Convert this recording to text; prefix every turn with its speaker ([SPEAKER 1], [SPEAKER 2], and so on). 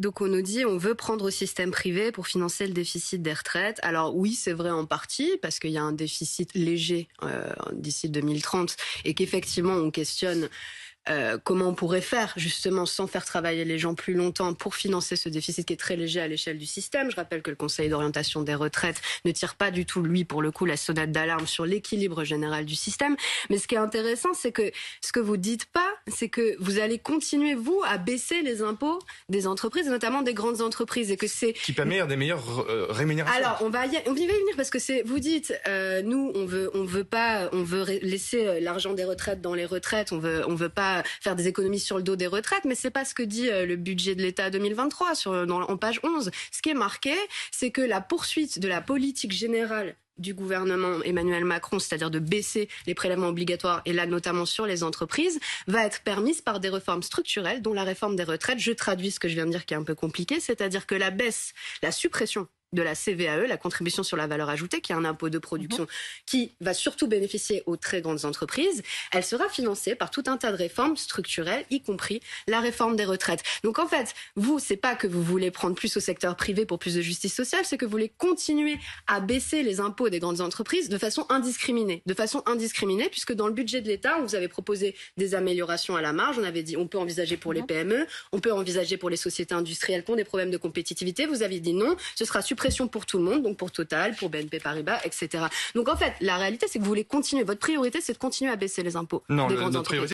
[SPEAKER 1] Donc on nous dit on veut prendre au système privé pour financer le déficit des retraites. Alors oui, c'est vrai en partie parce qu'il y a un déficit léger euh, d'ici 2030 et qu'effectivement on questionne euh, comment on pourrait faire justement sans faire travailler les gens plus longtemps pour financer ce déficit qui est très léger à l'échelle du système. Je rappelle que le Conseil d'orientation des retraites ne tire pas du tout, lui, pour le coup, la sonnette d'alarme sur l'équilibre général du système. Mais ce qui est intéressant, c'est que ce que vous dites pas, c'est que vous allez continuer, vous, à baisser les impôts des entreprises, notamment des grandes entreprises, et que c'est...
[SPEAKER 2] Qui permet des meilleures euh, rémunérations.
[SPEAKER 1] Alors, on va y, on va y venir parce que c'est, vous dites, euh, nous, on veut, on veut pas, on veut laisser l'argent des retraites dans les retraites, on veut, on veut pas faire des économies sur le dos des retraites, mais c'est pas ce que dit euh, le budget de l'État 2023 sur, en page 11. Ce qui est marqué, c'est que la poursuite de la politique générale du gouvernement Emmanuel Macron, c'est-à-dire de baisser les prélèvements obligatoires, et là notamment sur les entreprises, va être permise par des réformes structurelles, dont la réforme des retraites. Je traduis ce que je viens de dire qui est un peu compliqué, c'est-à-dire que la baisse, la suppression de la CVAE, la contribution sur la valeur ajoutée, qui est un impôt de production qui va surtout bénéficier aux très grandes entreprises, elle sera financée par tout un tas de réformes structurelles, y compris la réforme des retraites. Donc en fait, vous, c'est pas que vous voulez prendre plus au secteur privé pour plus de justice sociale, c'est que vous voulez continuer à baisser les impôts des grandes entreprises de façon indiscriminée. De façon indiscriminée, puisque dans le budget de l'État, on vous avait proposé des améliorations à la marge. On avait dit on peut envisager pour les PME, on peut envisager pour les sociétés industrielles qui ont des problèmes de compétitivité. Vous avez dit non, ce sera supprimé pression pour tout le monde, donc pour Total, pour BNP Paribas, etc. Donc en fait, la réalité, c'est que vous voulez continuer. Votre priorité, c'est de continuer à baisser les impôts
[SPEAKER 2] non,
[SPEAKER 1] des
[SPEAKER 2] le,
[SPEAKER 1] grandes entreprises.